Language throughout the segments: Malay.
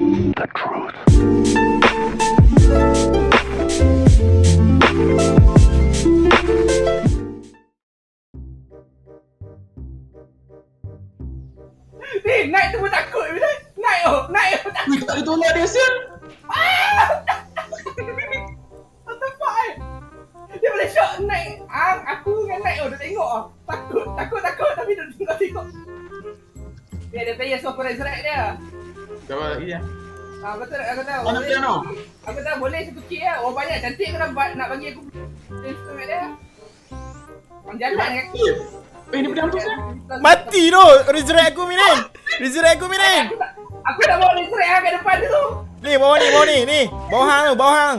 The truth. Ni, naik tu pun takut bila. Naik oh, naik oh takut. Wih, tak boleh tolak dia, sial. What the fuck eh? Dia boleh shock naik. Ah, aku dengan naik oh, dia tengok oh. Takut, takut, takut tapi dia tengok tengok. Dia ada player so aku resurrect dia. Siapa lagi ya? Ah, aku tahu, aku tahu. Mana Boleh- piano? Aku tahu boleh satu kit lah. Oh banyak cantik kau nak, nak bagi aku instrument dia. Orang jalan kan? Eh, eh, ni pedang tu, sial. Mati tu. Resurrect aku Mirin. Resurrect aku Mirin. Aku tak, aku tak bawa resurrect lah kat depan tu. Ni bawah ni, bawah ni. Ni. Bawah hang tu, bawah hang.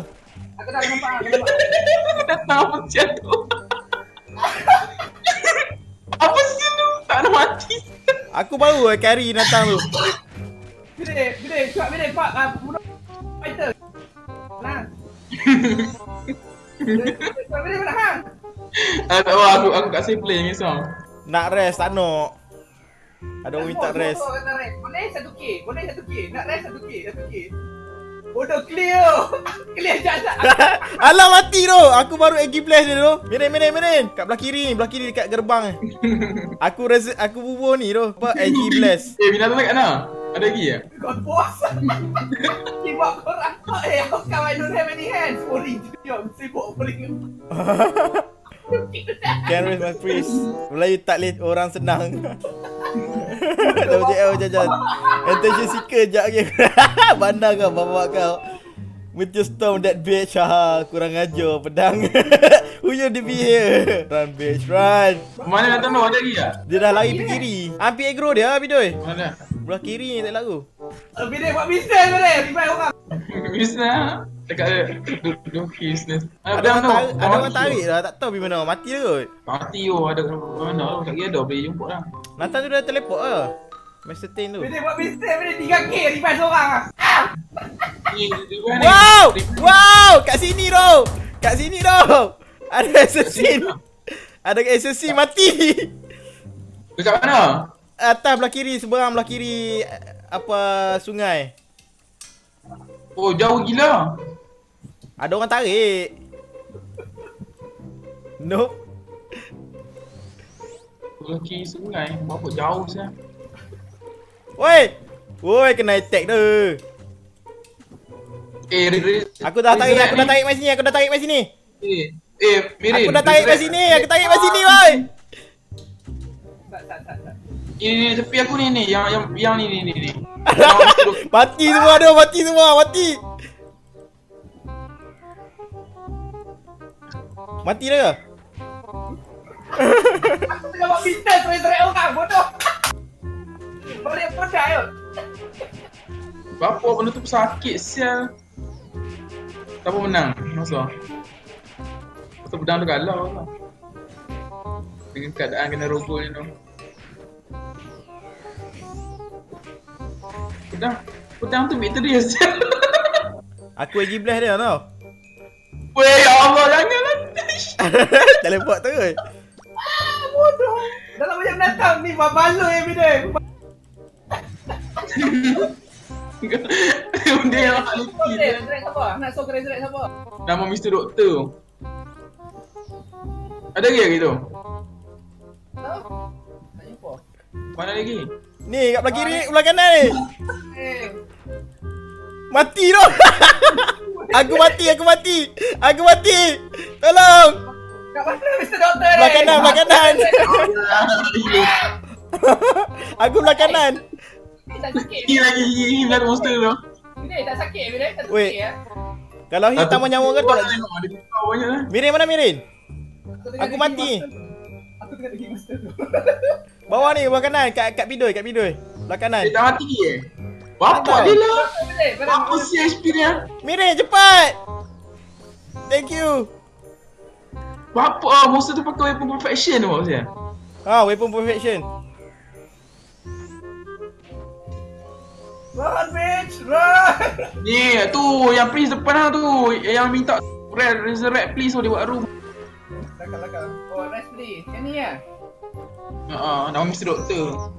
Aku tak nampak, aku nampak. Datang apa sial tu? Apa sial tu? Tak nak mati. Aku baru eh carry datang tu. Bila, bila, cuak bila, pak, ah, budak fighter. Nah. Cuak bila, bila, hang. Ah, tak apa, aku aku kat safe play ni song. Nak rest tak nak. Ada orang minta rest. Boleh satu K, boleh satu K. Nak rest satu K, satu K. Bodoh clear. clear jajak. Alah mati tu. Aku baru Aggie Blast dia tu. Mirin, mirin, mirin. Kat belah kiri, belah kiri dekat gerbang. Aku resi, aku bubur ni tu. Apa Aggie Blast. Eh, binatang tak kat mana? Ada lagi ya? Kau puas. Kibak korang. Eh, how come I don't have any hands? Boring. Jom, sibuk boring. Can raise my priest. Melayu tak boleh orang senang. Dah macam oh jajan. Attention seeker jap lagi. Bandar kau bawa kau. Meteor storm that bitch ha kurang ajar pedang. Who you to be here? Run bitch run. Mana datang tu? Ada lagi tak? Dia dah lari pergi kiri. Hampir aggro dia Bidoy. Mana? Belah kiri ni tak lagu. Lebih dia buat business tu dia. Revive orang. Business Dekat dia Dua business Ada orang tarik, ada orang tarik lah. Tak tahu pergi mana. Mati dia kot. Mati oh ada kat mana tu Tak kira ada boleh jumpa lah Nathan tu dah teleport lah. Master Tain tu. Dia buat business. Lebih dia 3K revive seorang. Ah! Dia buat ni Wow! Wow! Kat sini tu! Kat sini tu! Ada assassin! Ada assassin mati! Dekat mana? Atas belah kiri, seberang belah kiri apa sungai. Oh jauh gila Ada orang tarik. Nope. Lelaki sungai Berapa jauh saya Woi! Woi, kena attack tu. Eh Riz Aku dah tarik, aku dah tarik mai sini, aku dah tarik mai sini. Eh Eh Mirin Aku dah tarik mai sini, aku tarik mai sini, woi. Ini ni tepi aku ni ni Yang yang yang ni ni ni ni mati semua tu, mati semua, mati. Mati dah ke? Aku tengah buat business. Resurrect orang. Bodoh. Boleh bodoh yuk. Berapa benda tu sakit sial Siapa menang? Masa Masa pedang tu galau lah Dengan keadaan kena rogol ni tu Pedang Pedang tu victory sial Aku lagi blast dia tau. Weh ya Allah janganlah Teleport terus. Ah, bodoh. Dalam banyak binatang ni. Day. Benda yang tak Resurrect, luki resurrect siapa? Nak ke resurrect siapa? Nama Mr. Doktor Ada lagi lagi tu? Tahu? Tak. Mana lagi? Ni kat belah kiri, belah kanan ni. Eh. Mati tu. aku mati, aku mati. Aku mati. Tolong. Kat mana Mr. Doctor ni? Belah kanan, belah kanan. aku belah kanan. Ni tak sakit. Ini lagi ini belakang monster tu. Ni tak sakit bila tak sakit ya. Kalau hit tambah nyawa ke tengok lah. Mirin mana Mirin? Aku mati. Aku tengah degil master tu. Bawah ni, belah kanan. Kat, kat Pidoy, kat Pidoy. Belah kanan. Eh tak mati lagi eh. Bapak dia lah. Apa si HP dia? Mirin, cepat. Thank you. Bapak ah monster tu pakai weapon perfection tu maksudnya. Ha, weapon perfection. Run bitch, run. Ni tu yang please depan lah tu yang minta Red resurrect please tu dia buat room. Lakar, lakar. Oh, rest please. Yang ni ya? Ha ah, nama mesti doktor.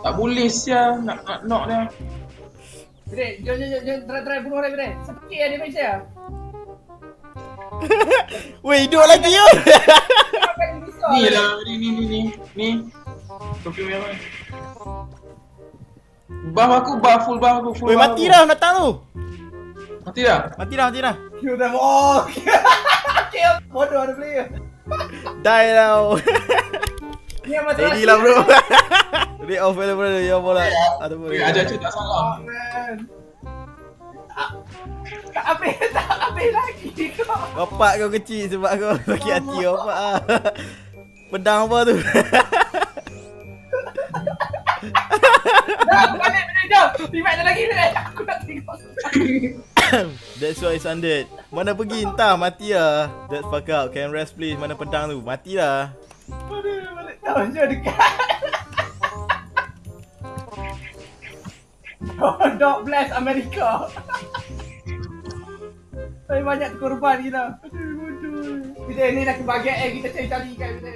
Tak boleh sia nak nak knock dia. Bidek, jom jom jom, jom try try bunuh dia bidek. Seperti yang dia Malaysia. Weh, hidup lagi yo. Ni lah, ni ni ni ni. Ni. Kopi yang mana? Buff aku, buff full buff aku, full Weh, mati dah datang tu. Mati dah? Mati dah, mati dah. Kill them all. Kill. Bodoh ada player. Die now. Ni yang mati Ready lah bro. Ready off bro. Ya bola. Ataupun. Weh, ajar cik tak salah. Tak- Tak habis, tak habis lagi kau. Bapak kau kecil sebab kau sakit hati bapak ah. Pedang apa tu? Dah, balik bidek, jom. Revive dia lagi bidek. Aku nak tengok. That's why it's undead. Mana pergi entah mati lah. That's fuck up. Can rest please. Mana pedang tu? Mati lah. Balik, balik. Jom, jom dekat. Oh, God bless Amerika. Tapi banyak korban kita. Aduh, bodoh. Kita ni dah kebahagiaan kita cari-cari kan. Kita.